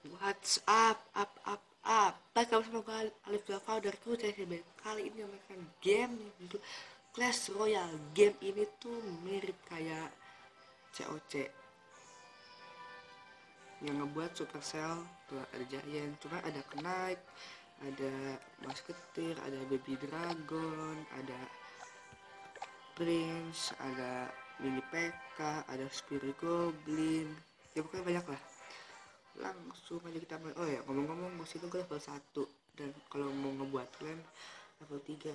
What's up, up, up, up? Baik kamu sama gue Alif Dava dari. Kali ini memainkan game judul Clash Royale. Game ini tuh mirip kayak COC. Yang ngebuat Supercell tuh ada cuma ada Knight, ada Musketeer, ada Baby Dragon, ada Prince, ada Mini PK, ada Spirit Goblin. Ya pokoknya banyak lah langsung aja kita main oh ya ngomong-ngomong musim itu gue level 1 dan kalau mau ngebuat klan level 3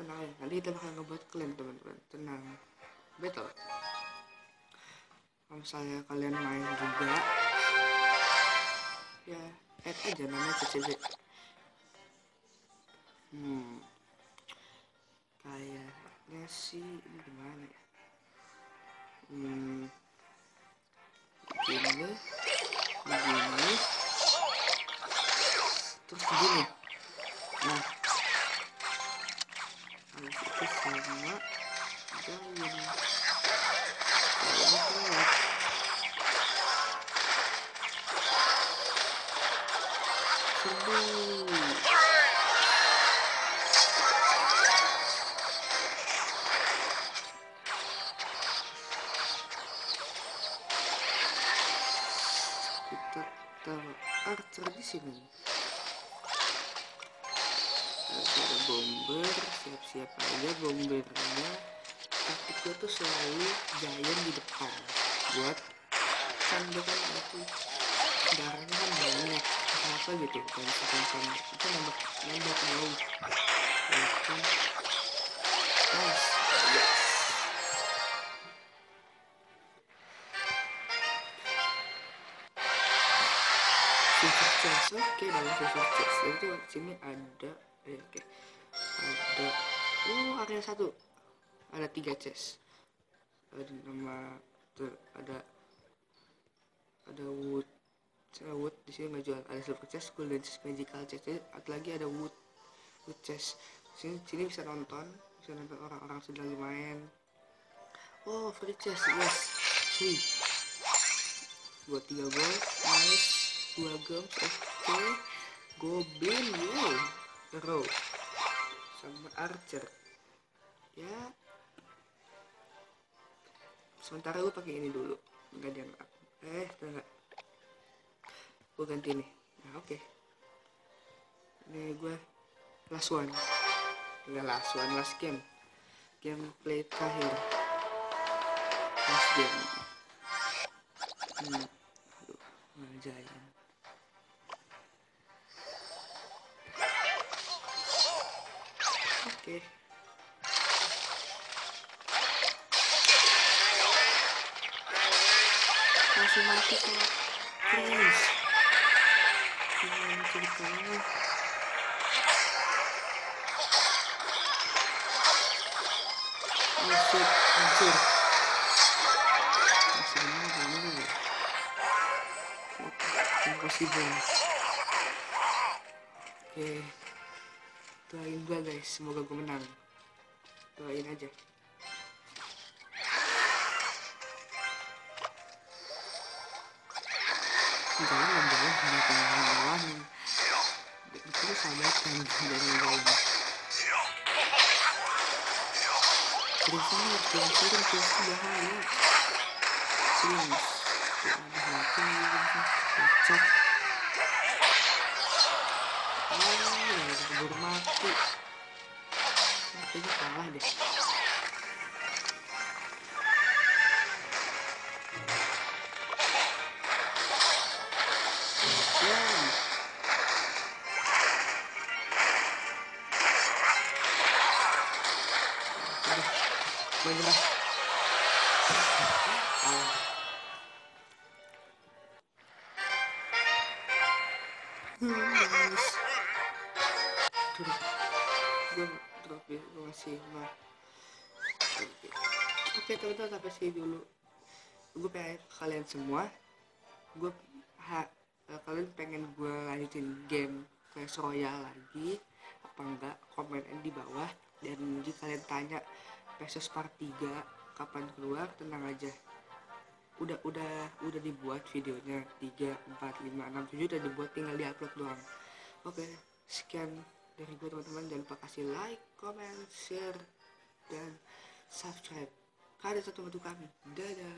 tenang ya nanti kita bakal ngebuat klan teman-teman. Tenang. Betul. Kalau misalnya kalian main juga ya add aja namanya CCZ hmm. Kayaknya sih ini gimana ya? Hmm. Ini kita taruh archer di sini ada bomber siap-siap aja bombernya. Taktik gue tuh selalu giant di depan buat kan dia kan itu darahnya kan banyak. Apa gitu kalau misalkan kan itu nambah nambah jauh ya kan yes. Silver chest oke dalam silver chest. Itu sini ada eh, oke. Ada oh area satu. Ada tiga chest ada nama tuh ada ada wood. Ada wood di sini nggak jual. Ada silver chest golden chest magical chest ada lagi ada wood wood chest sini sini bisa nonton bisa nonton orang-orang sedang main oh free chest yes. Sweet. Buat tiga gol nice. Dua gems oke. Goblin wow hero sama archer. Ya. Sementara gue pakai ini dulu. Nggak dia eh enggak gue ganti ini nah oke. Ini gue last one. Enggak last one last game. Gameplay terakhir Oke. Langsung mati ke Prince. Gimana ceritanya? Oh shit, hancur. Masih gimana Doain gue guys, semoga gue menang. Doain aja. Jangan jangan hanya pengen lawan. Itu sahabat kan dan lain. Terus ini jangan turun terus bahaya. Terus. Ada cocok. Ya keburu mati. Kayaknya kalah deh. Udah. Hmm, masih mah. Oke teman-teman sampai sini dulu. Gue pengen kalian semua, gue ha, eh, kalian pengen gue lanjutin game Clash Royale lagi apa enggak? Komen di bawah. Dan jika kalian tanya Pesos Part 3 kapan keluar tenang aja. Udah udah udah dibuat videonya. 3 4 5 6 7 udah dibuat tinggal diupload doang. Oke sekian dari gue teman-teman jangan lupa kasih like comment share dan subscribe. Kalian satu bantu kami. Dadah